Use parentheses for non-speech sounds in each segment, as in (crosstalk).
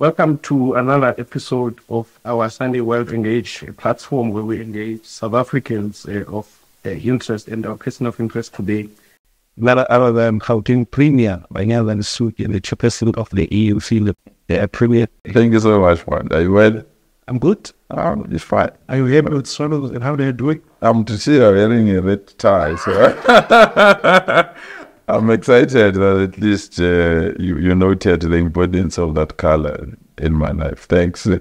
Welcome to another episode of our Sunday World Engage platform where we engage South Africans uh, of uh, interest and our person of interest today. None other than Gauteng Premier, Panyaza Lesufi, the chairperson of the EUC, the Premier. Thank you so much, man. Are you well? I'm good. Oh, it's fine. Are you happy with Swallows and how they're doing? I'm to see you're wearing a red tie, so (laughs) I'm excited that at least uh, you, you noted the importance of that color in my life. Thanks. (laughs)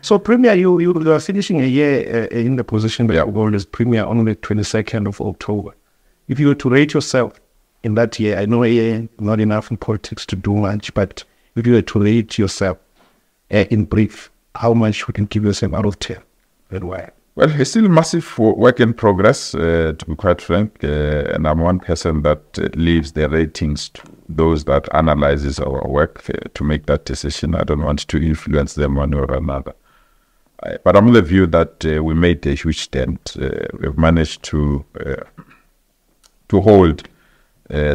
So, Premier, you, you are finishing a year uh, in the position that Yeah. you hold as Premier on the 22nd of October. If you were to rate yourself in that year, I know a year not enough in politics to do much, but if you were to rate yourself uh, in brief, how much would you give yourself out of 10 and why? Well, it's still massive work in progress, uh, to be quite frank. Uh, and I'm one person that uh, leaves the ratings to those that analyzes our work uh, to make that decision. I don't want to influence them one way or another. I, but I'm of the view that uh, we made a huge dent. We've managed to to hold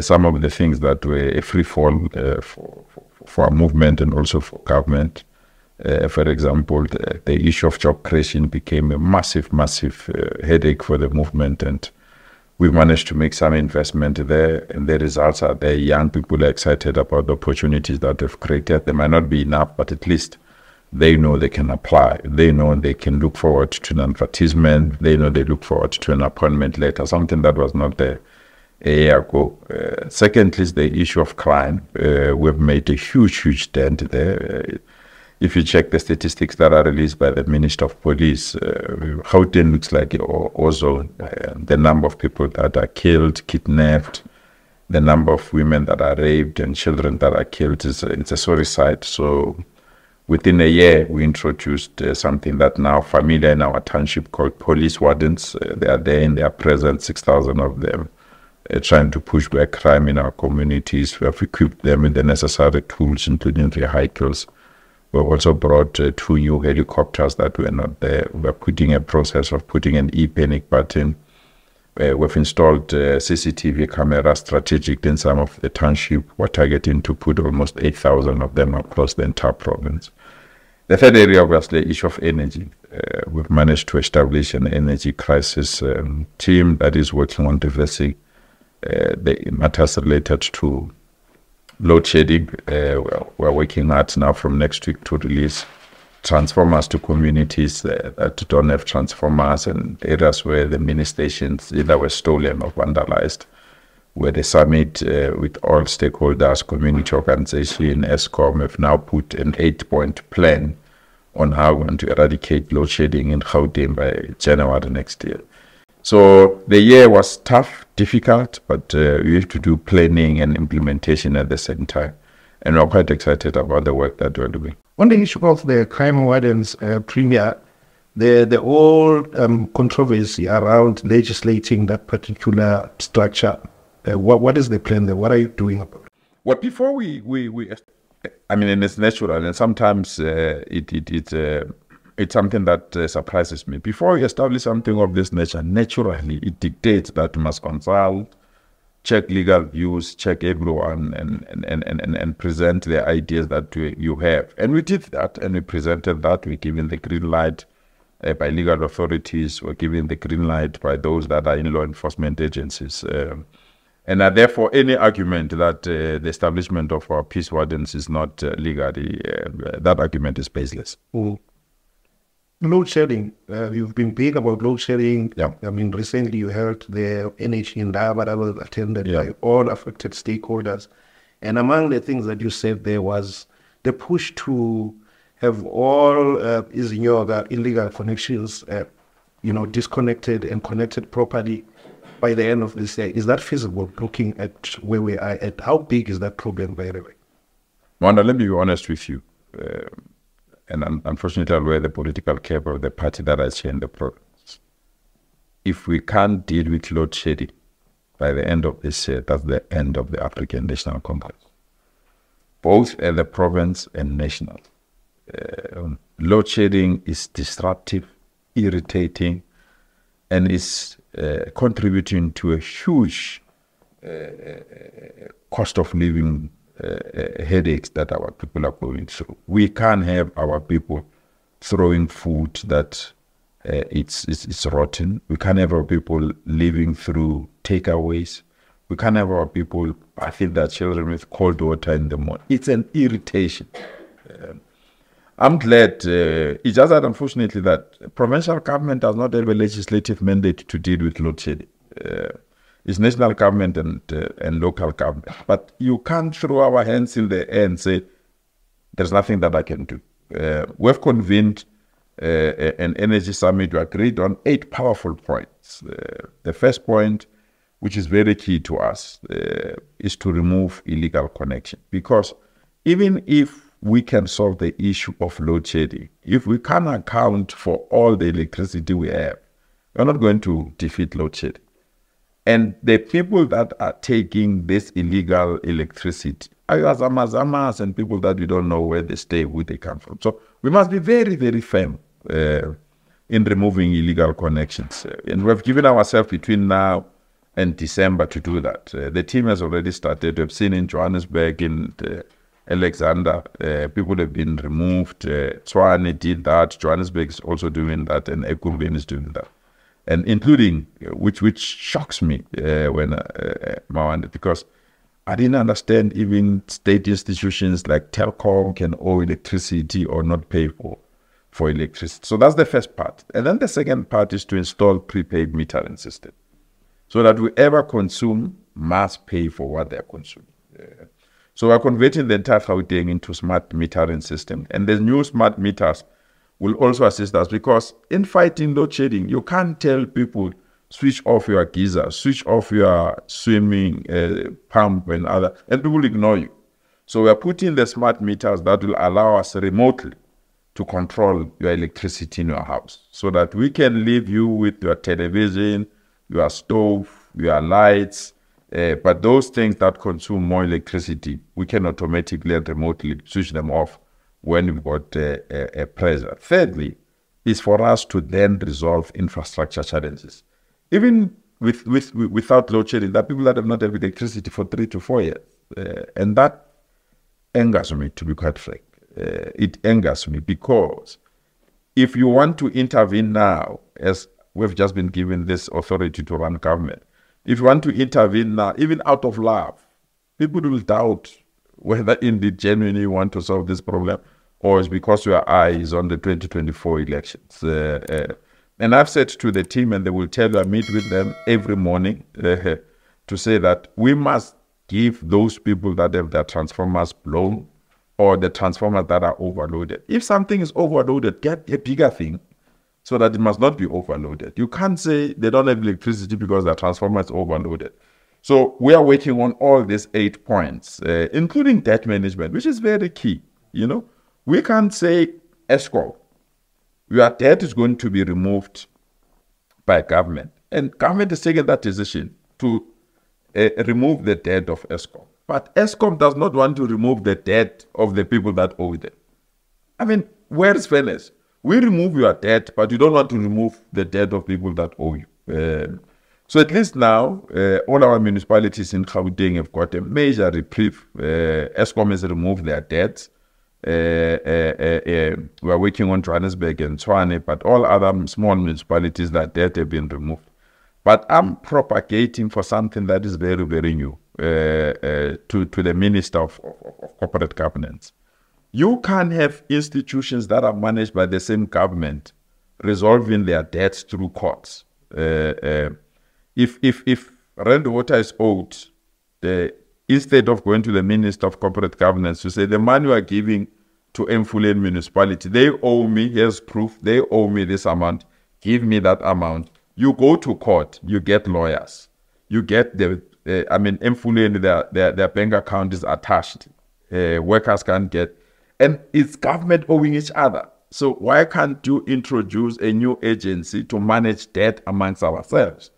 some of the things that were a free fall for, for for our movement and also for government. Uh, for example, the, the issue of job creation became a massive, massive uh, headache for the movement, and we managed to make some investment there, and the results are there. Young people are excited about the opportunities that they've created. They might not be enough, but at least they know they can apply. They know they can look forward to an advertisement. They know they look forward to an appointment later, something that was not there a year ago. Uh, secondly, is the issue of crime. Uh, we've made a huge, huge dent there. If you check the statistics that are released by the Minister of Police, uh, Gauteng looks like a o- ozone. Uh, the number of people that are killed, kidnapped, the number of women that are raped and children that are killed is it's a sorry sight. So within a year, we introduced uh, something that now familiar in our township called police wardens. Uh, they are there and they are present, 6,000 of them, uh, trying to push back crime in our communities. We have equipped them with the necessary tools, including vehicles. We've also brought uh, two new helicopters that were not there. We're putting a process of putting an e-panic button. Uh, we've installed uh, CCTV cameras strategically in some of the township. We're targeting to put almost 8,000 of them across the entire province. The third area, obviously, issue of energy. Uh, we've managed to establish an energy crisis um, team that is working on reversing uh, the matters related to load shedding. Uh, we're, working hard now from next week to release transformers to communities uh, that don't have transformers and areas where the mini stations either were stolen or vandalized. Where the summit uh, with all stakeholders, community organization, Eskom have now put an eight-point plan on how we want to eradicate load shedding in Gauteng by January next year. So the year was tough, difficult, but uh, we have to do planning and implementation at the same time. And we're quite excited about the work that we're doing. On the issue of the crime wardens, uh, Premier, the, the whole um, controversy around legislating that particular structure, uh, what, what is the plan there? What are you doing about it? Well, before we, we, we I mean, and it's natural, and sometimes uh, it, it, it, uh, it's something that uh, surprises me. Before we establish something of this nature, naturally, it dictates that we must consult, check legal views, check everyone, and, and, and, and, and, present the ideas that we, you have. And we did that, and we presented that. We're given the green light uh, by legal authorities, we're given the green light by those that are in law enforcement agencies. Um, and uh, therefore, any argument that uh, the establishment of our peace wardens is not uh, legally, uh, that argument is baseless. Load shedding. Uh, you've been big about load shedding. Yeah. I mean, recently you held the energy indaba that was attended Yeah. by all affected stakeholders. And among the things that you said there was the push to have all uh, Izinyoka illegal connections, uh, you know, disconnected and connected properly by the end of this year. Is that feasible looking at where we are at? How big is that problem, by the way? Wanda, let me be honest with you. Uh, and un- unfortunately, wear the political cap of the party that I chair in the province. If we can't deal with load shedding by the end of this year, that's the end of the African National Congress, both at the province and national. Uh, load shedding is disruptive, irritating, and is uh, contributing to a huge uh, cost of living uh, headaches that our people are going through. We can't have our people throwing food that uh, it's, it's, it's rotten. We can't have our people living through takeaways. We can't have our people bathing their children with cold water in the morning. It's an irritation. Um, I'm glad. Uh, it's just that unfortunately that provincial government does not have a legislative mandate to deal with load shedding. Uh, it's national government and uh, and local government. But you can't throw our hands in the air and say there's nothing that I can do. Uh, we've convened uh, an energy summit. We agreed on eight powerful points. Uh, the first point, which is very key to us, uh, is to remove illegal connection. Because even if we can solve the issue of load shedding, if we can account for all the electricity we have, we're not going to defeat load shedding. And the people that are taking this illegal electricity are Zamazamas and people that we don't know where they stay, where they come from. So we must be very, very firm uh, in removing illegal connections. Uh, and we've given ourselves between now and December to do that. Uh, the team has already started. We've seen in Johannesburg, in uh, Alexandra, uh, people have been removed. Uh, Tshwane did that. Johannesburg is also doing that, and Ekurhuleni is doing that and including which which shocks me uh, when uh, because I didn't understand even state institutions like Telkom can owe electricity or not pay for for electricity. So that's the first part, and then the second part is to install prepaid metering system, so that whoever consume must pay for what they're consuming. Uh, so we're converting the entire Gauteng into smart metering system, and the new smart meters will also assist us because in fighting load shedding, you can't tell people switch off your geyser, switch off your swimming uh, pump and other, and people ignore you. So we are putting the smart meters that will allow us remotely to control your electricity in your house so that we can leave you with your television, your stove, your lights, uh, but those things that consume more electricity, we can automatically and remotely switch them off when we've got a, a, a pressure. Thirdly, is for us to then resolve infrastructure challenges. Even with, with, without load shedding, there are people that have not had electricity for three to four years. Uh, and that angers me, to be quite frank. Uh, it angers me because if you want to intervene now, as we've just been given this authority to run government, if you want to intervene now, even out of love, people will doubt whether indeed genuinely want to solve this problem or it's because your eye is on the 2024 elections. Uh, uh, and I've said to the team, and they will tell you, I meet with them every morning uh, (laughs) to say that we must give those people that have their transformers blown or the transformers that are overloaded. If something is overloaded, get a bigger thing so that it must not be overloaded. You can't say they don't have electricity because their transformer is overloaded. So we are working on all these eight points, uh, including debt management, which is very key. You know, we can't say Eskom, your debt is going to be removed by government, and government is taking that decision to uh, remove the debt of Eskom. But Eskom does not want to remove the debt of the people that owe them. I mean, where is fairness? We remove your debt, but you don't want to remove the debt of people that owe you. Uh, so at least now, uh, all our municipalities in Gauteng have got a major reprieve. Uh, Eskom has removed their debts. Uh, uh, uh, uh, we are working on Johannesburg and Tshwane, but all other small municipalities, that debt have been removed. But I'm propagating for something that is very, very new to, to the Minister of, of, of Corporate Governance. You can't have institutions that are managed by the same government resolving their debts through courts. If if if Rand Water is owed, the instead of going to the Minister of Corporate Governance to say the money you are giving to Emfuleni municipality, they owe me, here's proof, they owe me this amount, give me that amount. You go to court, you get lawyers, you get the, uh, I mean, Emfuleni, their, their, their bank account is attached. Uh, workers can't get, and it's government owing each other. So why can't you introduce a new agency to manage debt amongst ourselves?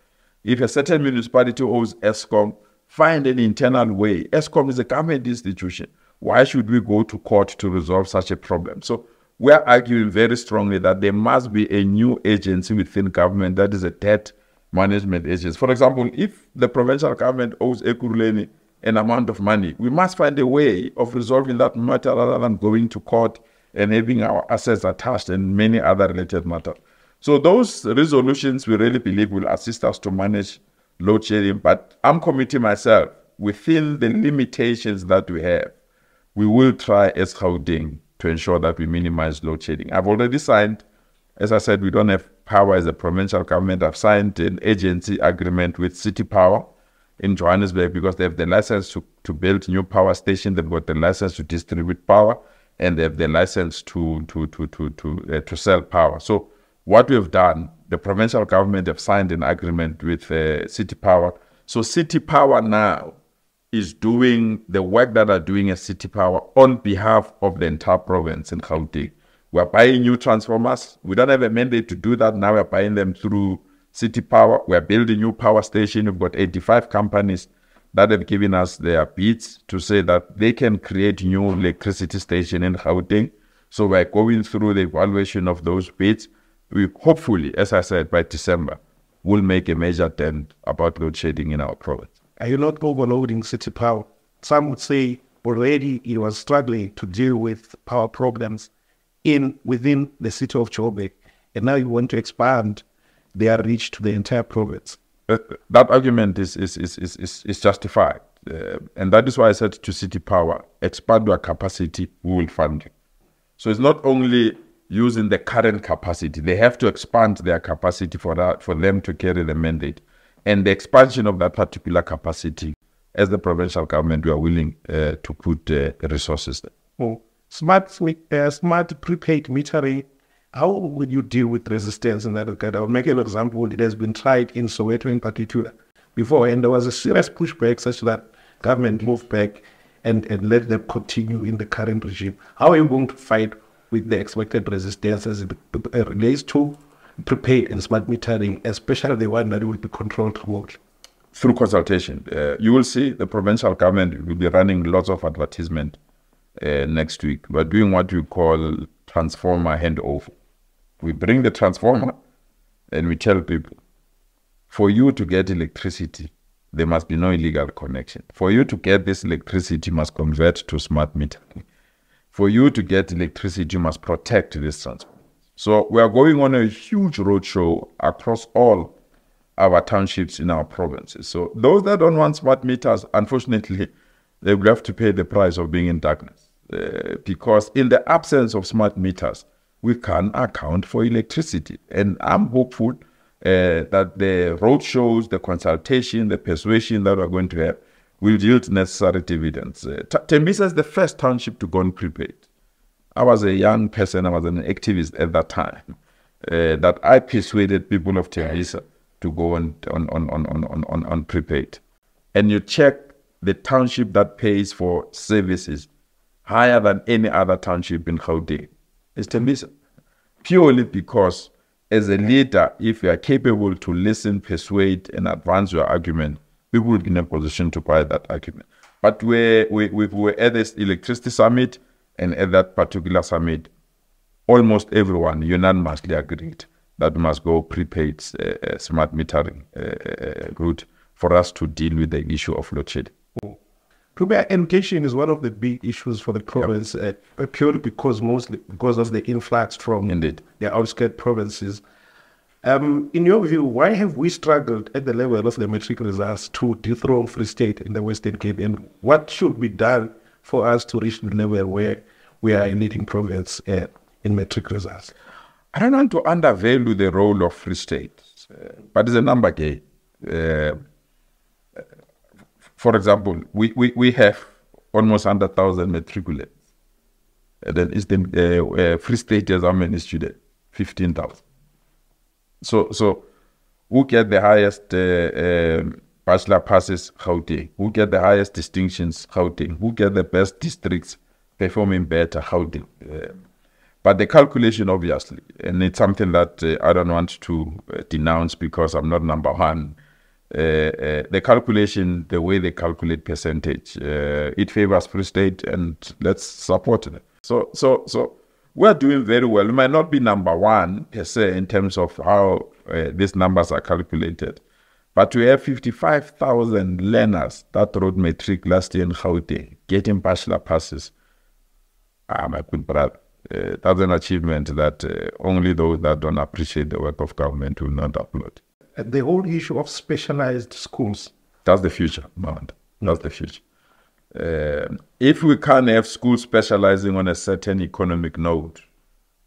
If a certain municipality owes Eskom, find an internal way. Eskom is a government institution. Why should we go to court to resolve such a problem? So we are arguing very strongly that there must be a new agency within government that is a debt management agency. For example, if the provincial government owes Ekurhuleni an amount of money. We must find a way of resolving that matter rather than going to court and having our assets attached and many other related matters. So those resolutions we really believe will assist us to manage load shedding. But I'm committing myself within the limitations that we have. We will try as Gauteng to ensure that we minimize load shedding. I've already signed, as I said, we don't have power as a provincial government. I've signed an agency agreement with City Power in Johannesburg because they have the license to, to build new power station. They've got the license to distribute power and they have the license to to to to to, uh, to sell power. So what we've done, the provincial government have signed an agreement with uh, City Power. So City Power now is doing the work that are doing as City Power on behalf of the entire province in Gauteng. We're buying new transformers. We don't have a mandate to do that. Now we're buying them through City Power. We're building new power station. We've got 85 companies that have given us their bids to say that they can create new electricity station in Gauteng. So we're going through the evaluation of those bids we hopefully, as I said, by December, will make a major dent about load shedding in our province. Are you not overloading city power? Some would say already it was struggling to deal with power problems in within the city of Joburg, and now you want to expand their reach to the entire province. Uh, that argument is is is is is, is justified, uh, and that is why I said to City Power, expand your capacity, we will fund you. So it's not only using the current capacity. They have to expand their capacity for that, for them to carry the mandate. And the expansion of that particular capacity, as the provincial government, we are willing uh, to put uh, resources there. Oh, smart, uh, smart prepaid metering. How would you deal with resistance in that regard? I'll make an example. It has been tried in Soweto in particular before, and there was a serious pushback such that government moved back and, and let them continue in the current regime. How are you going to fight with the expected resistance as it relates to prepaid and smart metering, especially the one that will be controlled remotely? Through consultation. Uh, you will see the provincial government will be running lots of advertisement uh, next week. We're doing what we call transformer handover. We bring the transformer and we tell people, for you to get electricity, there must be no illegal connection. For you to get this electricity, you must convert to smart metering for you to get electricity, you must protect this transformer. So we are going on a huge roadshow across all our townships in our provinces. So those that don't want smart meters, unfortunately, they will have to pay the price of being in darkness. Uh, because in the absence of smart meters, we can account for electricity. And I'm hopeful uh, that the roadshows, the consultation, the persuasion that we're going to have will yield necessary dividends. Uh, Tembisa is the first township to go on prepaid. I was a young person, I was an activist at that time, uh, that I persuaded people of Tembisa to go on, on, on, on, on, on, on prepaid. And you check the township that pays for services higher than any other township in Gauteng is Tembisa. Purely because as a leader, if you are capable to listen, persuade, and advance your argument, people would be in a position to buy that argument. But we, we, we were at this electricity summit, and at that particular summit, almost everyone unanimously agreed that we must go prepaid uh, uh, smart metering uh, uh route for us to deal with the issue of load shedding. Premier, education is one of the big issues for the province, yep. uh, purely because mostly because of the influx from Indeed. the outskirts provinces. Um, in your view, why have we struggled at the level of the matric results to dethrone Free State in the Western Cape? And what should be done for us to reach the level where we are leading province uh, in matric results? I don't want to undervalue the role of Free State, uh, but it's a number game. Uh, for example, we, we, we have almost 100,000 matriculants. And then uh, uh, Free State has how many students? 15,000. So, so who get the highest uh, um, bachelor passes? Gauteng. Who get the highest distinctions? Gauteng. Who get the best districts performing better? Gauteng. Uh, but the calculation, obviously, and it's something that uh, I don't want to uh, denounce because I'm not number one. Uh, uh, the calculation, the way they calculate percentage, it favors Free State, and let's support it. So, so, so we're doing very well. We might not be number one per se in terms of how uh, these numbers are calculated, But we have 55,000 learners that wrote matric last year in Gauteng getting bachelor passes, ah, my good brother, uh, that's an achievement that uh, only those that don't appreciate the work of government will not upload. The whole issue of specialized schools. That's the future, Mount. That's the future. Uh, if we can't have schools specializing on a certain economic node,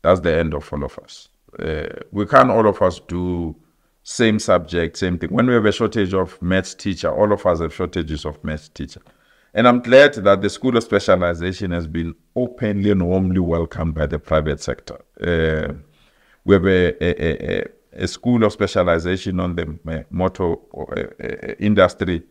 that's the end of all of us. Uh, we can't all of us do same subject, same thing. When we have a shortage of maths teacher, all of us have shortages of maths teacher. And I'm glad that the School of Specialization has been openly and warmly welcomed by the private sector. Uh, we have a, a, a, a, School of Specialization on the uh, motor uh, industry.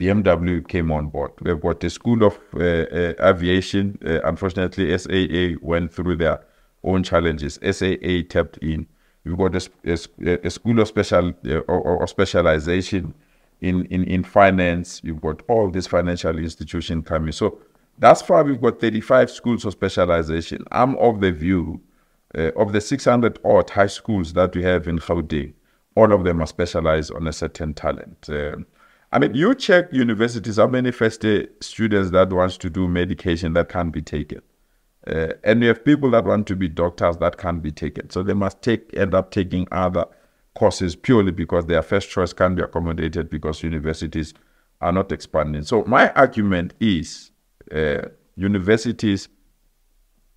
BMW came on board. We've got the School of uh, uh, Aviation. unfortunately, SAA went through their own challenges. SAA tapped in. We've got a, a, a school of special uh, or, or, specialization in, in, in finance. You've got all these financial institutions coming. So that's far, we've got 35 schools of specialization. I'm of the view uh, of the 600 odd high schools that we have in Gauteng, all of them are specialized on a certain talent. I mean, you check universities, how many first year students that wants to do medication that can't be taken. Uh, and you have people that want to be doctors that can't be taken. So they must take end up taking other courses purely because their first choice can't be accommodated because universities are not expanding. So my argument is uh, universities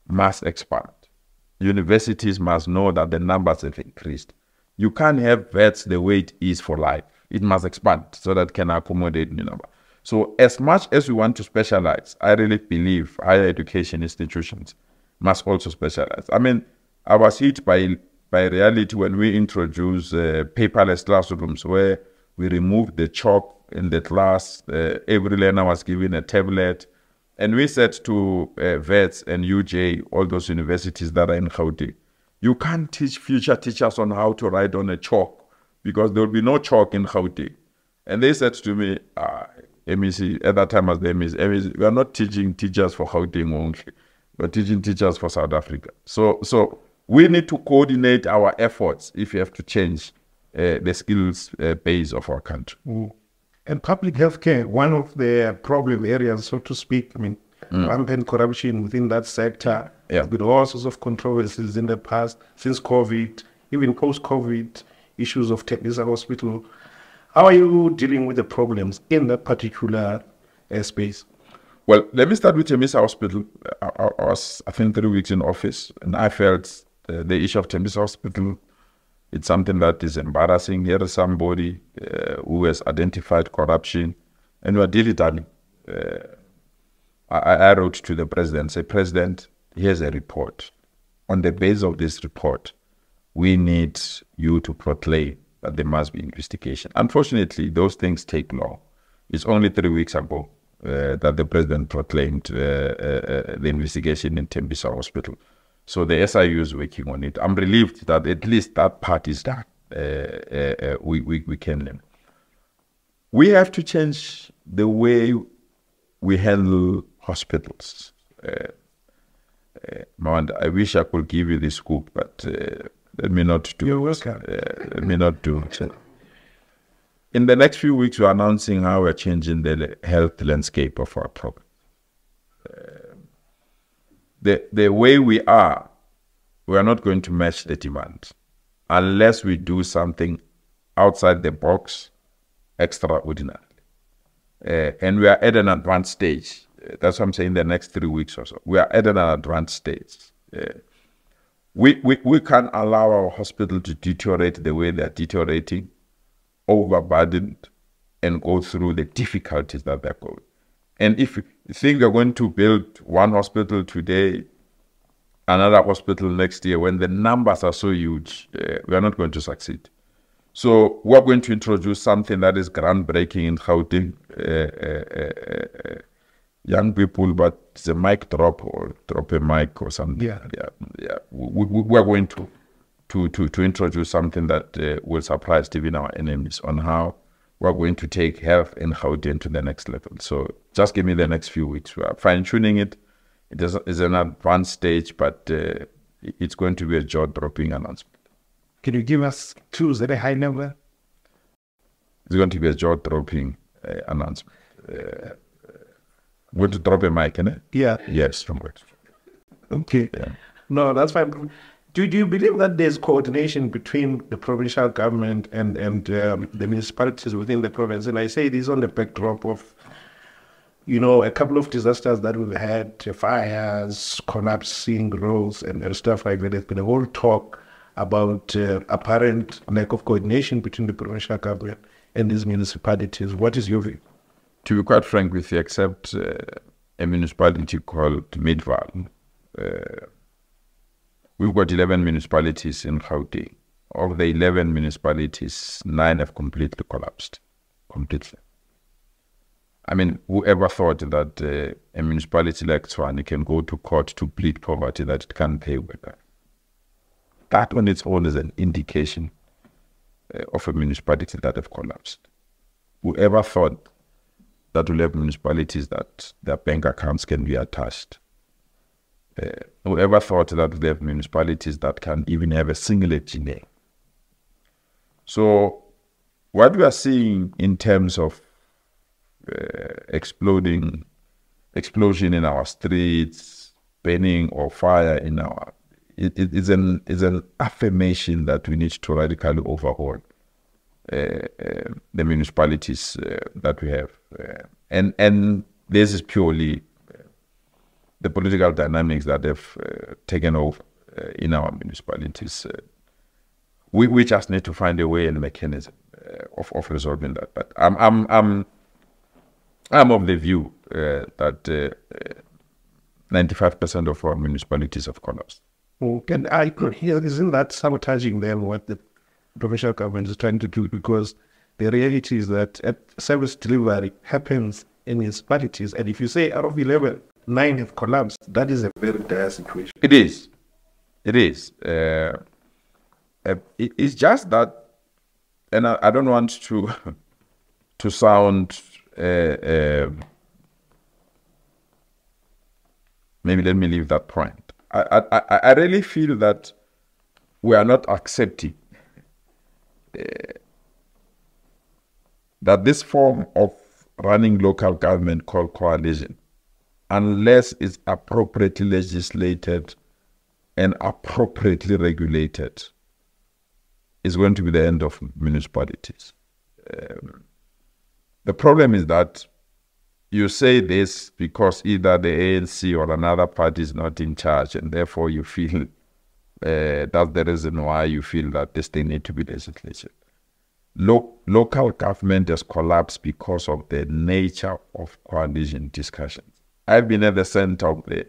must expand. Universities must know that the numbers have increased. You can't have Wits the way it is for life. It must expand so that can accommodate new number. So as much as we want to specialize, I really believe higher education institutions must also specialize. I mean, I was hit by by reality when we introduced uh, paperless classrooms where we removed the chalk in the class. Uh, every learner was given a tablet. And we said to uh, Wits and UJ, all those universities that are in Gauteng, you can't teach future teachers on how to write on a chalk because there will be no chalk in Gauteng. And they said to me, ah, MEC, at that time as the MEC, MEC, we are not teaching teachers for Gauteng only. We're teaching teachers for South Africa. So, so we need to coordinate our efforts if we have to change uh, the skills uh, base of our country. Mm. And public healthcare, one of the problem areas, so to speak, I mean, mm. rampant corruption within that sector. Yeah. With all sorts of controversies in the past, since COVID, even post-COVID, issues of Tembisa Hospital. How are you dealing with the problems in that particular uh, space? Well, let me start with Tembisa Hospital. I, I, was, I think, three weeks in office, and I felt uh, the issue of Tembisa Hospital, it's something that is embarrassing. Here is somebody uh, who has identified corruption, and we are diligent. Uh, I, I wrote to the president, say, President, here's a report. On the basis of this report, we need you to proclaim that there must be investigation. Unfortunately, those things take long. It's only three weeks ago uh, that the president proclaimed uh, uh, uh the investigation in Tembisa Hospital. So the SIU is working on it. I'm relieved that at least that part is done. Uh, uh, we, we, we can learn. We have to change the way we handle hospitals. Uh, I wish I could give you this scoop, but let me not do. You're welcome. Uh, let me not do. In the next few weeks, we're announcing how we're changing the health landscape of our program. Uh, the the way we are, we are not going to match the demand unless we do something outside the box, extraordinary. Uh, and we are at an advanced stage. Uh, that's what I'm saying. The next three weeks or so, we are at an advanced stage. Uh, we, we, we can't allow our hospital to deteriorate the way they're deteriorating, overburdened, and go through the difficulties that they're going. And if you think you're going to build one hospital today, another hospital next year, when the numbers are so huge, uh, we are not going to succeed. So we're going to introduce something that is groundbreaking in Gauteng. Uh, uh, uh, uh young people, but it's a mic drop or drop a mic or something. Yeah, yeah, yeah. We, we, are going to to to to introduce something that uh, will surprise even our enemies on how we're going to take health in Gauteng to the next level. So just give me the next few weeks. We are fine tuning it. It is, is an advanced stage, but uh, it's going to be a jaw dropping announcement. Can you give us tools at a high level? It's going to be a jaw-dropping uh, announcement. Uh, going to drop a mic, innit? Yeah. Yes, from what? Okay. Yeah. No, that's fine. Do, do you believe that there's coordination between the provincial government and and um, the municipalities within the province? And I say this on the backdrop of, you know, a couple of disasters that we've had, fires, collapsing roads, and, and stuff like that. There's been a whole talk about uh, apparent lack of coordination between the provincial government and these municipalities. What is your view? To be quite frank with you, except uh, a municipality called Midvaal, uh, we've got 11 municipalities in Gauteng. Of the 11 municipalities, nine have completely collapsed. Completely. I mean, whoever thought that uh, a municipality like Tshwane can go to court to plead poverty that it can't pay workers? That on its own is an indication uh, of a municipality that have collapsed. Whoever thought that will have municipalities that their bank accounts can be attached. Uh, whoever thought that will have municipalities that can even have a single engineer. So, what we are seeing in terms of uh, exploding, explosion in our streets, burning or fire in our, it, is an is an affirmation that we need to radically overhaul the municipalities uh, that we have, uh, and and this is purely uh, the political dynamics that have taken over in our municipalities. We we just need to find a way and a mechanism of of resolving that. But I'm I'm I'm I'm of the view uh, that ninety five percent of our municipalities have collapsed. Okay, I could hear, isn't that sabotaging then what the provincial government is trying to do? Because the reality is that service delivery happens in municipalities. And if you say out of 11, nine have collapsed, that is a very dire situation. It is. It is. Uh, it, it's just that, and I, I don't want to (laughs) to sound. Uh, uh, maybe let me leave that point. I, I, I really feel that we are not accepting that this form of running local government called coalition, unless it's appropriately legislated and appropriately regulated, is going to be the end of municipalities. Um, the problem is that you say this because either the ANC or another party is not in charge, and therefore you feel uh, that's the reason why you feel that this thing need to be legislated. Lo- local government has collapsed because of the nature of coalition discussions. I've been at the center of the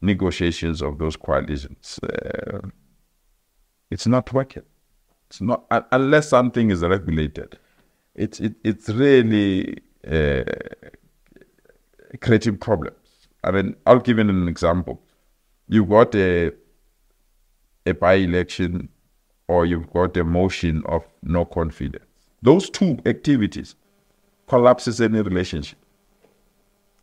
negotiations of those coalitions. Uh, it's not working. It's not uh, unless something is regulated. It's it, it's really uh, creating problems. I mean, I'll give you an example. You've got a a by-election or you've got a motion of no confidence. Those two activities collapses any relationship.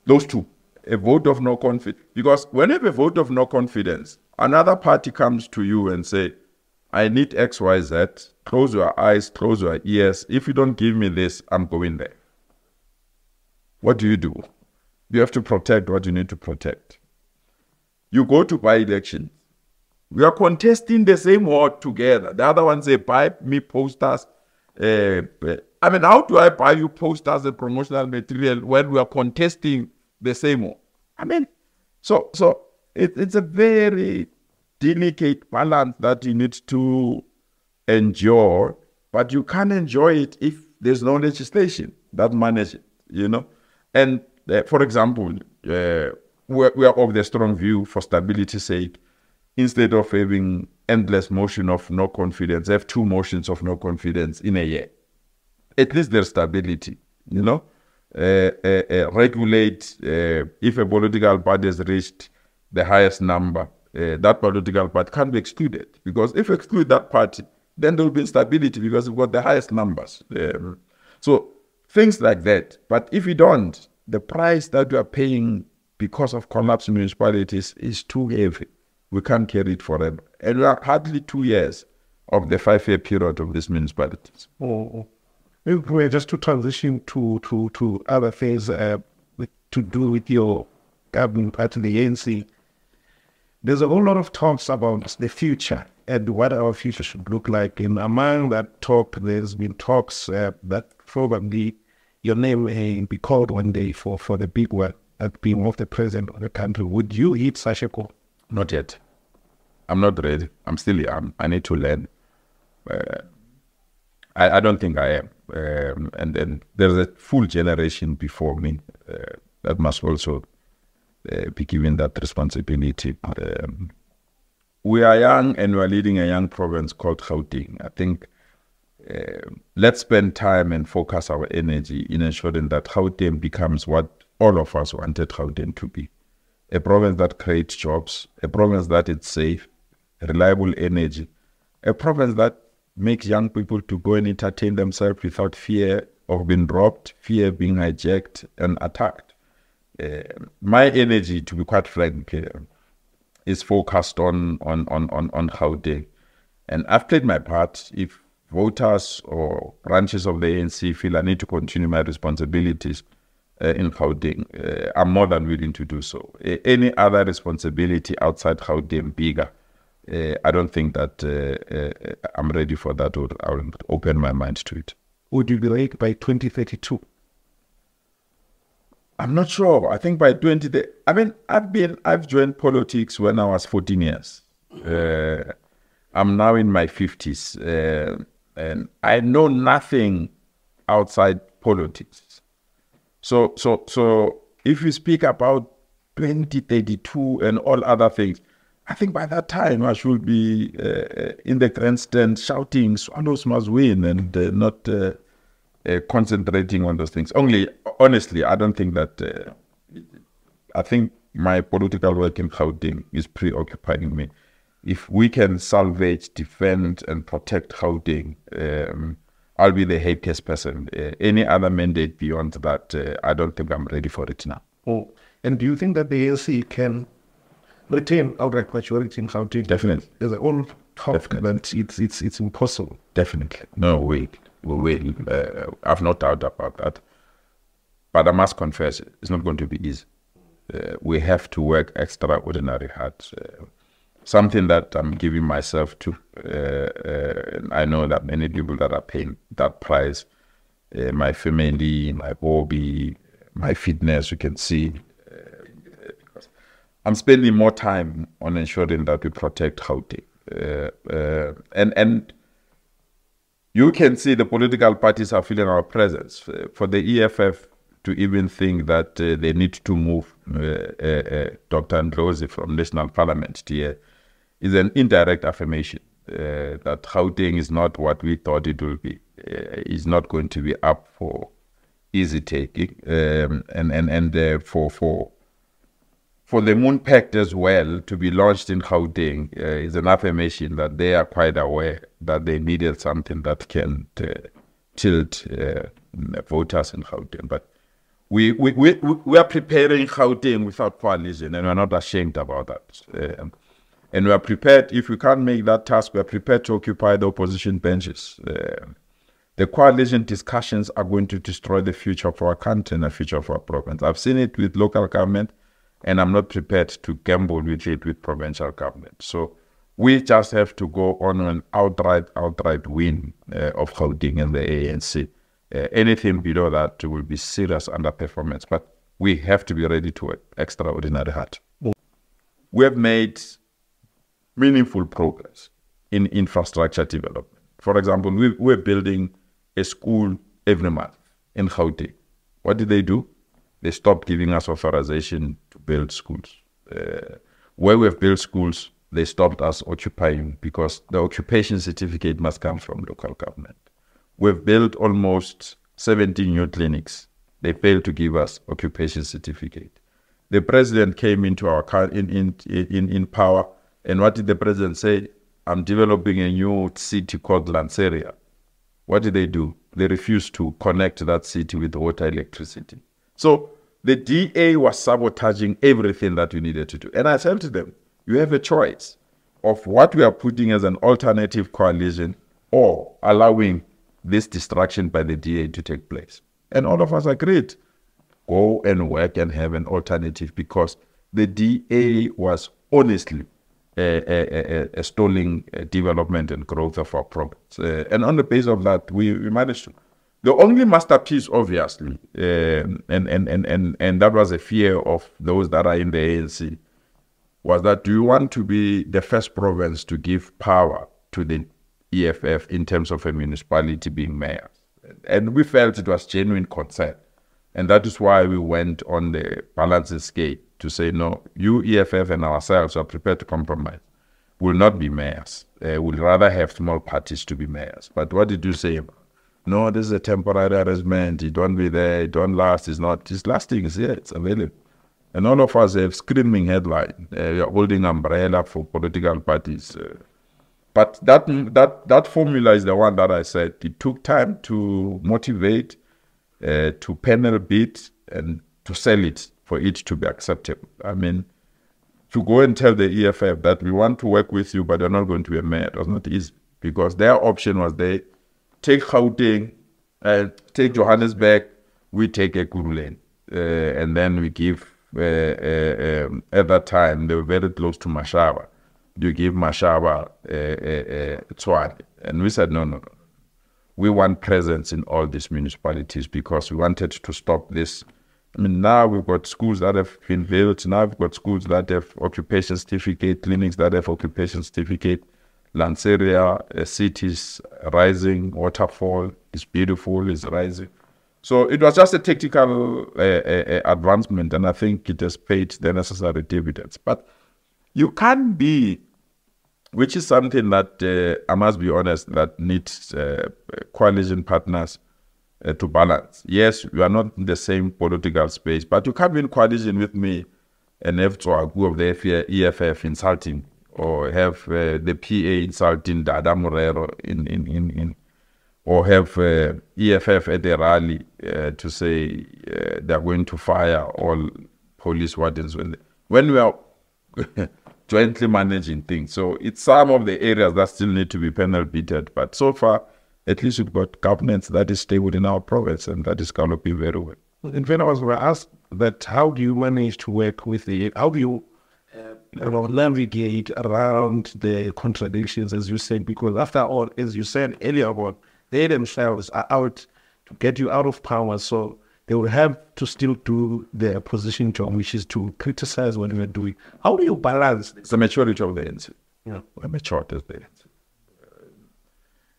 Those two. A vote of no confidence. Because when you have a vote of no confidence, another party comes to you and say, I need X, Y, Z. Close your eyes, close your ears. If you don't give me this, I'm going there. What do you do? You have to protect what you need to protect. You go to by election. We are contesting the same ward together. The other one say, buy me posters. Uh, I mean, how do I buy you posters and promotional material when we are contesting the same one? I mean, so so it, it's a very delicate balance that you need to endure, but you can't enjoy it if there's no legislation that manages it, you know? And uh, for example, uh, we are of the strong view for stability's sake, instead of having endless motion of no confidence, have two motions of no confidence in a year. At least there's stability, you know? Uh, uh, uh, regulate if a political party has reached the highest number, uh, that political party can't be excluded. Because if you exclude that party, then there will be instability because we've got the highest numbers. Um, so things like that. But if you don't, the price that we are paying because of collapse in municipalities is too heavy. We can't carry it forever. And we are hardly two years of the five year period of these municipalities. Oh. We're just to transition to to to other things uh, with, to do with your government party, the ANC. There's a whole lot of talks about the future and what our future should look like. And among that talk, there's been talks uh, that probably your name may be called one day for, for the big one, at being of the president of the country. Would you hit such a call? Not yet. I'm not ready. I'm still young. I need to learn. Uh, I, I don't think I am. Um, and then there's a full generation before me uh, that must also uh, be given that responsibility. Um, we are young and we are leading a young province called Gauteng. I think uh, let's spend time and focus our energy in ensuring that Gauteng becomes what all of us wanted Gauteng to be. A province that creates jobs, a province that is safe, reliable energy, a province that makes young people to go and entertain themselves without fear of being robbed, fear of being hijacked and attacked. Uh, my energy, to be quite frank, uh, is focused on on on on on Gauteng, and I've played my part. If voters or branches of the ANC feel I need to continue my responsibilities uh, in Gauteng, uh, I'm more than willing to do so. Any other responsibility outside Gauteng bigger, uh, I don't think that uh, uh, I'm ready for that or I'll open my mind to it. Would you be ready by 2032? I'm not sure. I think by 20, I mean, I've been, I've joined politics when I was 14 years. Uh, I'm now in my 50s, uh, and I know nothing outside politics. So, so, so if you speak about 2032 and all other things, I think by that time I should be uh, in the grandstand shouting "Swallows must win" and uh, not uh, uh, concentrating on those things. Only, honestly, I don't think that. Uh, I think my political work in Gauteng is preoccupying me. If we can salvage, defend, and protect Gauteng, um, I'll be the happiest person. Uh, any other mandate beyond that, uh, I don't think I'm ready for it now. Oh. And do you think that the ANC can retain outright majority in Gauteng? Definitely. There's a whole talk Definitely. that it's, it's, it's impossible. Definitely. No, wait. Wait. Uh, I've no doubt about that. But I must confess, it's not going to be easy. Uh, we have to work extraordinary hard. Uh, something that I'm giving myself to. Uh, uh, I know that many people that are paying that price, uh, my family, my hobby, my fitness, you can see. I'm spending more time on ensuring that we protect Gauteng. and, and you can see the political parties are feeling our presence. For the EFF to even think that uh, they need to move uh, uh, Dr. Ndlozi from National Parliament here is an indirect affirmation that Gauteng is not what we thought it will be. is not going to be up for easy taking, um, and and and for for for the Moon Pact as well to be launched in Gauteng uh, is an affirmation that they are quite aware that they needed something that can uh, tilt uh, voters in Gauteng. But we, we, we, we are preparing Gauteng without coalition, and we're not ashamed about that. Um, and we are prepared, if we can't make that task, we are prepared to occupy the opposition benches. Uh, the coalition discussions are going to destroy the future of our country and the future of our province. I've seen it with local government and I'm not prepared to gamble with it with provincial government. So we just have to go on an outright, outright win uh, of Gauteng and the ANC. Uh, anything below that will be serious underperformance, but we have to be ready to work extraordinary hard. We have made meaningful progress in infrastructure development. For example, we, we're building a school every month in Gauteng. What did they do? they stopped giving us authorization build schools. Uh, where we've built schools, they stopped us occupying because the occupation certificate must come from local government. We've built almost 17 new clinics. They failed to give us occupation certificate. The president came into our in, in, in, in power, and what did the president say? I'm developing a new city called Lanseria. What did they do? They refused to connect that city with water electricity. So the DA was sabotaging everything that we needed to do. And I said to them, you have a choice of what we are putting as an alternative coalition or allowing this destruction by the DA to take place. And all of us agreed go and work and have an alternative because the DA was honestly uh, uh, uh, stalling development and growth of our province. and on the basis of that, we, we managed to. The only masterpiece, obviously, and, and, and, and, and that was a fear of those that are in the ANC, was that do you want to be the first province to give power to the EFF in terms of a municipality being mayor? And we felt it was genuine concern. And that is why we went on the balancing scale to say, no, you, EFF, and ourselves are prepared to compromise. We will not be mayors. Uh, we'll rather have small parties to be mayors. But what did you say about? No, this is a temporary arrangement. It won't be there. It won't last. It's not. It's lasting. It's here. It's available. And all of us have screaming headline. Uh, we are holding umbrella for political parties. Uh, but that that that formula is the one that I said. It took time to motivate uh, to panel bid and to sell it for it to be acceptable. I mean, to go and tell the EFF that we want to work with you, but you're not going to be a mayor, it was not easy because their option was they take Gauteng, uh, take Johannesburg, we take Ekurhuleni. Uh, and then we give, uh, uh, um, at that time, they were very close to Mashaba. You give Mashaba uh, uh, uh, And we said, no, no, no we want presence in all these municipalities because we wanted to stop this. I mean, now we've got schools that have been built. Now we've got schools that have occupation certificate, clinics that have occupation certificate. Lanseria, uh, cities rising, waterfall is beautiful, is rising. So it was just a technical uh, uh, advancement, and I think it has paid the necessary dividends. But you can't be which is something that uh, I must be honest that needs uh, coalition partners uh, to balance. Yes, we are not in the same political space, but you can't be in coalition with me and have Tshwaku of the EFF insulting or have uh, the PA insulting Dada Morero in, in, in, in or have uh, EFF at the rally uh, to say they're going to fire all police wardens when, when we are (laughs) jointly managing things. So it's some of the areas that still need to be panel beaten. But so far, at least we've got governance that is stable in our province and that is galloping very well. And when I was asked that, how do you manage to work with the, how do you uh, navigate around the contradictions, as you said, because after all, as you said earlier on, they themselves are out to get you out of power. So they will have to still do their position job, which is to criticize what we're doing. How do you balance this? The maturity of the ANC. Yeah. The maturity of the ANC.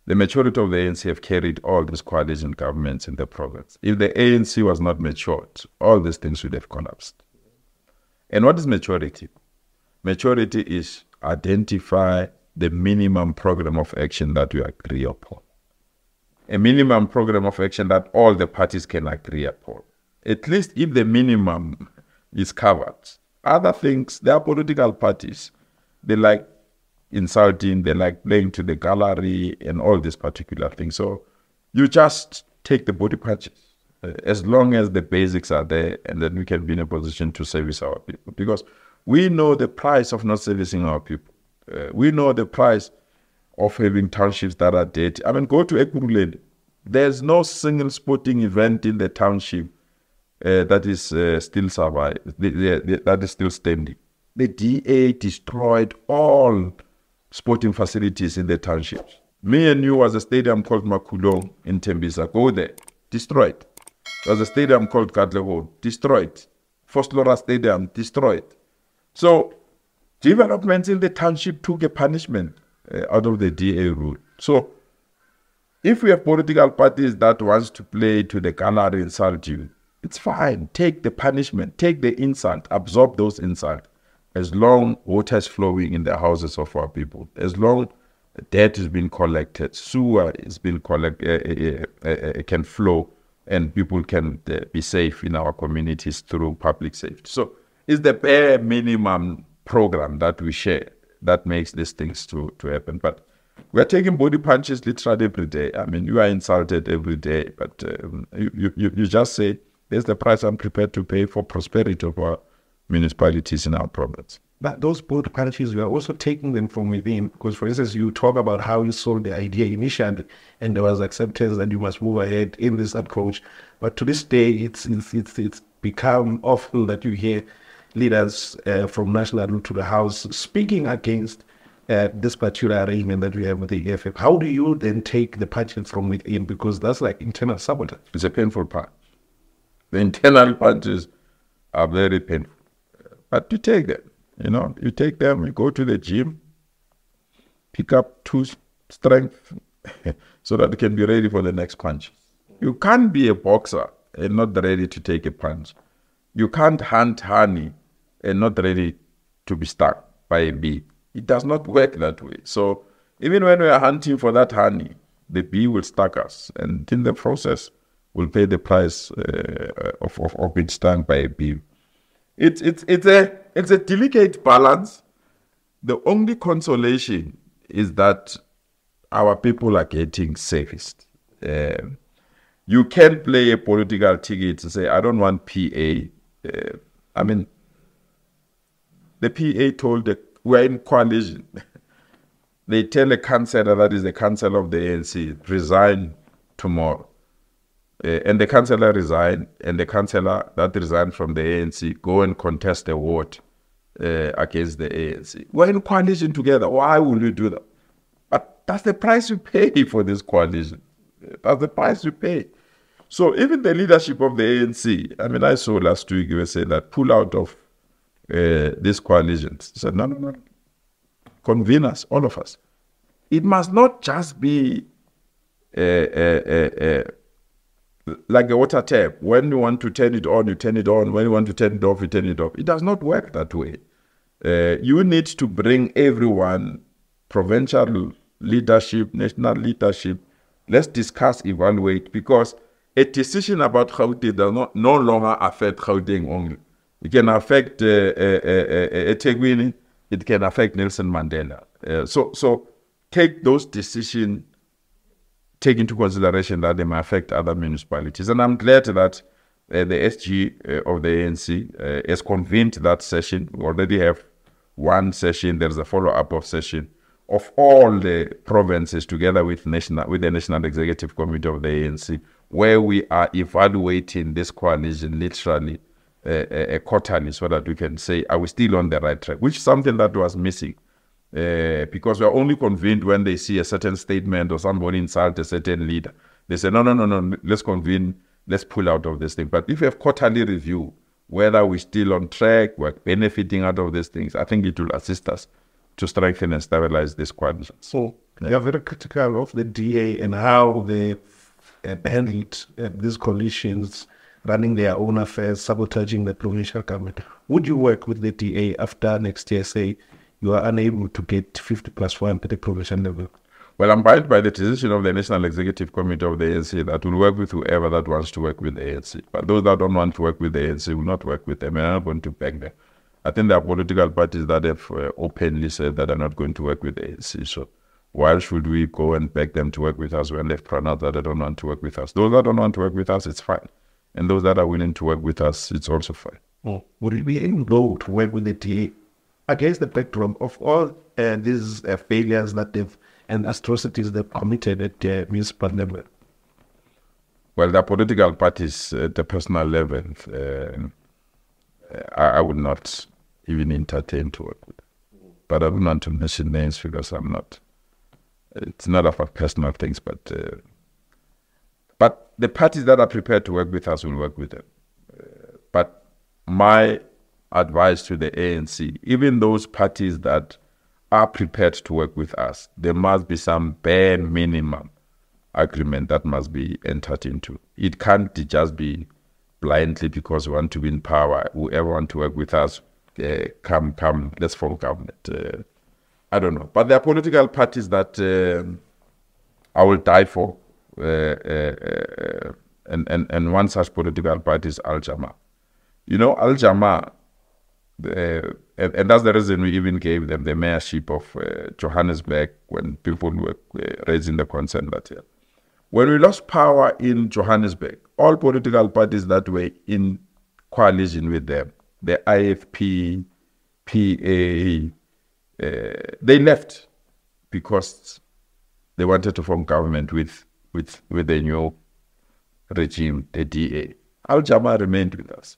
The majority of the ANC have carried all these coalition governments in the province. If the ANC was not matured, all these things would have collapsed. And what is maturity? Maturity is identify the minimum program of action that we agree upon a minimum program of action that all the parties can agree upon. At least if the minimum is covered. Other things, there are political parties. They like insulting, they like playing to the gallery and all these particular things. So you just take the body punches uh, as long as the basics are there and then we can be in a position to service our people. Because we know the price of not servicing our people. Uh, we know the price of having townships that are dead. I mean, go to Ekurhuleni. There's no single sporting event in the township uh, that is uh, still survive. The, the, the, that is still standing. The DA destroyed all sporting facilities in the townships. Me and you was a stadium called Makhulong in Tembisa. Go there, destroyed. There was a stadium called Katlehong, destroyed. Vosloorus Stadium, destroyed. So developments in the township took a punishment uh, out of the DA rule. So if we have political parties that wants to play to the gallery insult you, it's fine. Take the punishment, take the insult, absorb those insults. As long water is flowing in the houses of our people, as long debt is being collected, sewer is being collected, uh, uh, uh, can flow, and people can be safe in our communities through public safety. So it's the bare minimum program that we share that makes these things to, to happen. But we're taking body punches literally every day. I mean, you are insulted every day, but um, you, you, you just say, there's the price I'm prepared to pay for prosperity of our municipalities in our province. But those body punches, we are also taking them from within. Because, for instance, you talk about how you sold the idea initially, and there was acceptance that you must move ahead in this approach. But to this day, it's it's it's, it's become often that you hear leaders uh, from national level to the House speaking against uh, this particular arrangement that we have with the EFF. How do you then take the parties from within? Because that's like internal sabotage. It's a painful part. The internal punches are very painful. But you take them, you know, you take them, you go to the gym, pick up two strength (laughs) so that you can be ready for the next punch. You can't be a boxer and not ready to take a punch. You can't hunt honey and not ready to be stuck by a bee. It does not work that way. So even when we are hunting for that honey, the bee will stalk us, and in the process, we'll pay the price uh, of, of, of being stung by a bee. It's it's it's a it's a delicate balance. The only consolation is that our people are getting safest. Uh, you can play a political ticket to say, I don't want PA. Uh, I mean, the PA told the we're in coalition. (laughs) they tell the councillor that is the councillor of the ANC, resign tomorrow. Uh, and the councillor resign, and the councillor that resigned from the ANC go and contest a vote uh, against the ANC. We're in coalition together. Why would we do that? But that's the price you pay (laughs) for this coalition. That's the price you pay. So even the leadership of the ANC, I mean, I saw last week you were saying that pull out of uh, this coalition. He said, no, no, no. Convene us, all of us. It must not just be uh, uh, uh, uh, like a water tap. When you want to turn it on, you turn it on. When you want to turn it off, you turn it off. It does not work that way. You need to bring everyone, provincial leadership, national leadership. Let's discuss, evaluate, because a decision about Gauteng does not no longer affect Gauteng only. It can affect uh, uh, uh, Ethekwini. It can affect Nelson Mandela. so, so take those decisions, take into consideration that they may affect other municipalities. And I'm glad that uh, the SG uh, of the ANC uh, has convened that session. We already have one session. There's a follow-up of session of all the provinces together with national with the National Executive Committee of the ANC, where we are evaluating this coalition literally a, a quarterly so that we can say, are we still on the right track? Which is something that was missing. Uh, because we are only convened when they see a certain statement or somebody insult a certain leader. They say, no, no, no, no, let's convene, let's pull out of this thing. But if we have quarterly review, whether we're still on track, we're benefiting out of these things, I think it will assist us to strengthen and stabilize this coalition. So yeah. you are very critical of the DA and how they uh, handled uh, these coalitions running their own affairs, sabotaging the provincial government. Would you work with the DA after next year, say you are unable to get 50 plus 1 at the provincial level? Well, I'm bound by the decision of the National Executive Committee of the ANC that will work with whoever that wants to work with the ANC. But those that don't want to work with the ANC will not work with them and I'm not going to beg them. I think there are political parties that have uh, openly said that they're not going to work with the ANC. So why should we go and beg them to work with us when they've pronounced that they don't want to work with us? Those that don't want to work with us, it's fine and those that are willing to work with us, it's also fine. Oh, would it be any low to work with the DA against the backdrop of all uh, these uh, failures that they've and atrocities they've committed at the municipal level? Well, the political parties at the personal level, uh, I, I, would not even entertain to work with. But I don't want to mention names because I'm not. It's not about personal things, but uh, but the parties that are prepared to work with us will work with them. Uh, but my advice to the ANC, even those parties that are prepared to work with us, there must be some bare minimum agreement that must be entered into. It can't just be blindly because we want to win power. Whoever want to work with us, uh, come, come, let's form government. Uh, I don't know. But there are political parties that uh, I will die for. Uh, uh, uh, and, and, and one such political party is Al Jama. You know, Al Jama, and, and, that's the reason we even gave them the mayorship of Johannesburg when people were raising the concern that year. When we lost power in Johannesburg, all political parties that were in coalition with them, the IFP, PA, uh, they left because they wanted to form government with with with the new regime, the DA. Al Jama remained with us.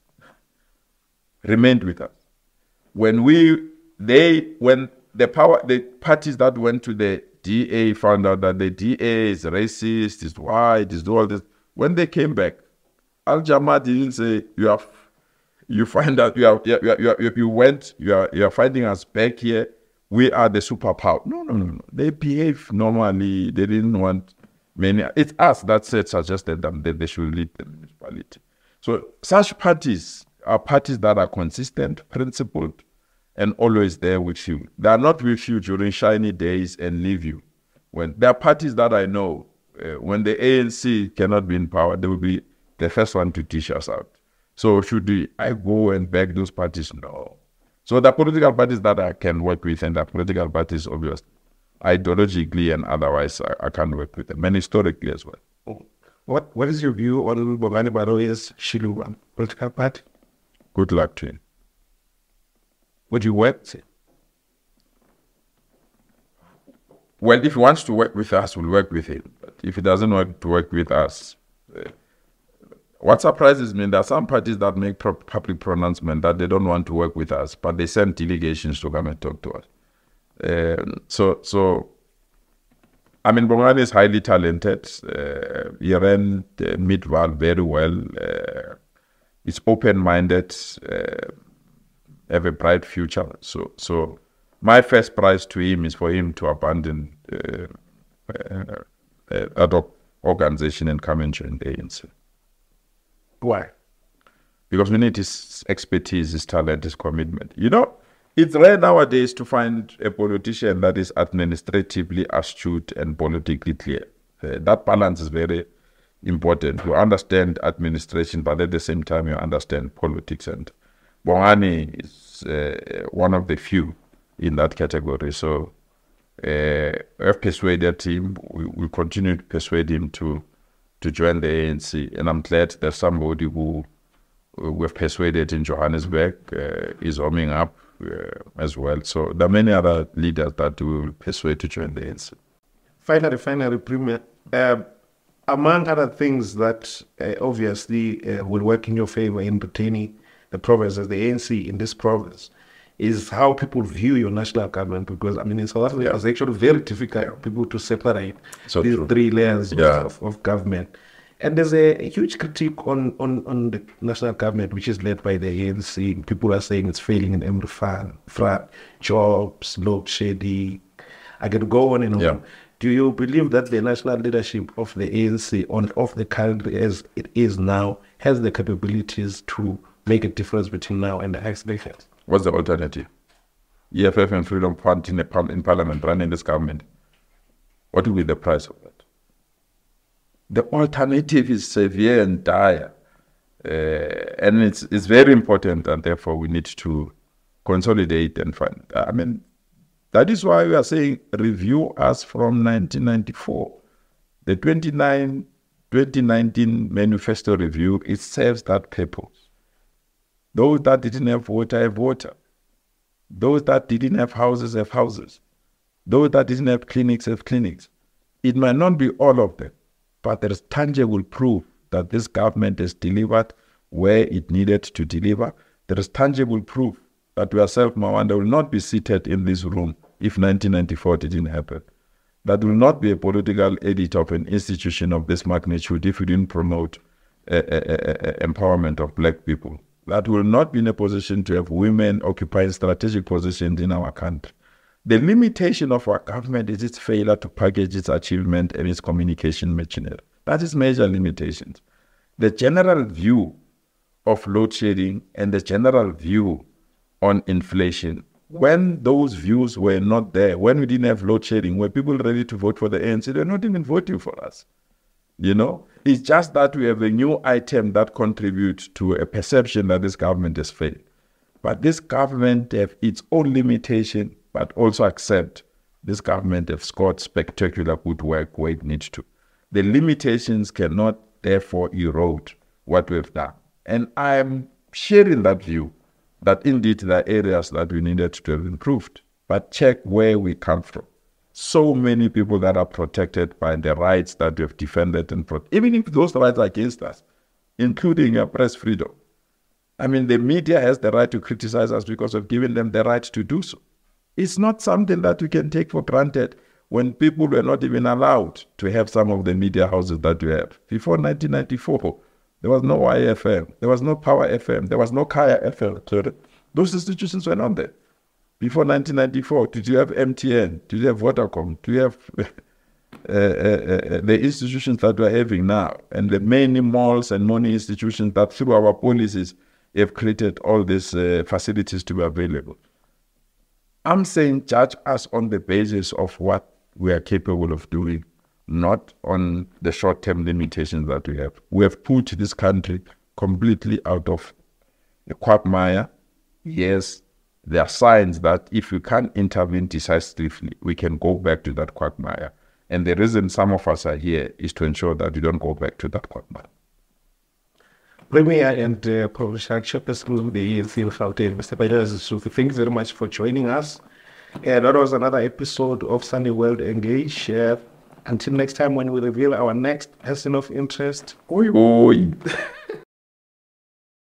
Remained with us. When we they when the power the parties that went to the DA found out that the DA is racist, is white, is all this. When they came back, Al Jama didn't say you have you find out you are you, are, you, are, you went you are you are finding us back here we are the superpower no no no no they behave normally they didn't want many it's us that said suggested them that they should lead the municipality. So such parties are parties that are consistent principled and always there with you. They are not with you during shiny days and leave you. When there are parties that i know uh, when the anc cannot be in power they will be the first one to teach us out. So should I go and beg those parties? No. So the political parties that I can work with and the political parties, obviously, ideologically and otherwise, I, I can work with them, and historically as well. What What is your view on Bongani Baloyi's Xiluva political party? Good luck to him. Would you work with him? Well, if he wants to work with us, we'll work with him. But if he doesn't want to work with us, uh, what surprises me, there are some parties that make pro- public pronouncement that they don't want to work with us, but they send delegations to come and talk to us. Um, so, so I mean, Bongani is highly talented. Uh, he ran the Midvaal very well. Uh, he's open-minded, uh, have a bright future. So, so my first prize to him is for him to abandon uh, uh, uh, organization and come and join the ANC. Why? Because we need his expertise, his talent, his commitment. You know, it's rare nowadays to find a politician that is administratively astute and politically clear. Uh, that balance is very important. You understand administration, but at the same time, you understand politics. And Bongani is uh, one of the few in that category. So uh, I've persuaded him. We will continue to persuade him to to join the ANC. And I'm glad that somebody who we've persuaded in Johannesburg uh, is warming up as well. So there are many other leaders that we will persuade to join the ANC. Finally, finally, Premier, uh, among other things that uh, obviously uh, will work in your favor in retaining the province as the ANC in this province is how people view your national government because I mean in South Africa yeah. it's actually very difficult for people to separate so these true. three layers yeah. of, of, government. And there's a huge critique on, on, on the national government which is led by the ANC. People are saying it's failing in every front, jobs, load shedding. I can go on and on. Yeah. Do you believe that the national leadership of the ANC on of the country as it is now has the capabilities to make a difference between now and the next elections? What's the alternative? EFF and Freedom Front in, par- in Parliament running this government. What will be the price of that? The alternative is severe and dire. Uh, and it's, it's very important, and therefore we need to consolidate and find. I mean, that is why we are saying review us from 1994. The 29, 2019 manifesto review, it serves that purpose. Those that didn't have water have water. Those that didn't have houses have houses. Those that didn't have clinics have clinics. It might not be all of them, but there is tangible proof that this government has delivered where it needed to deliver. There is tangible proof that yourself, Mawanda, will not be seated in this room if 1994 didn't happen. That will not be a political edit of an institution of this magnitude if we didn't promote empowerment of black people that will not be in a position to have women occupying strategic positions in our country. The limitation of our government is its failure to package its achievement and its communication machinery. That is major limitations. The general view of load shedding and the general view on inflation, when those views were not there, when we didn't have load shedding, were people ready to vote for the ANC? They're not even voting for us. You know, it's just that we have a new item that contributes to a perception that this government has failed. But this government have its own limitation, but also accept this government have scored spectacular good work where it needs to. The limitations cannot therefore erode what we've done. And I'm sharing that view that indeed there are areas that we needed to have improved. But check where we come from. So many people that are protected by the rights that we have defended and pro- even if those rights are against us, including press freedom. I mean, the media has the right to criticize us because we've given them the right to do so. It's not something that we can take for granted when people were not even allowed to have some of the media houses that we have. Before 1994, there was no YFM, there was no Power FM, there was no Kaya FM. Those institutions were not there. Before 1994, did you have MTN? Did you have Vodacom? Do you have (laughs) uh, uh, uh, the institutions that we're having now? And the many malls and money institutions that through our policies have created all these uh, facilities to be available. I'm saying judge us on the basis of what we are capable of doing, not on the short term limitations that we have. We have put this country completely out of the quagmire. Yes, there are signs that if we can't intervene decisively, we can go back to that quagmire. And the reason some of us are here is to ensure that we don't go back to that quagmire. Premier and uh, Provincial Chairperson of the in Gauteng, Mr. Paidela thank you very much for joining us. And that was another episode of Sunday World Engage. Uh, until next time when we reveal our next person of interest. Oi, oi. (laughs)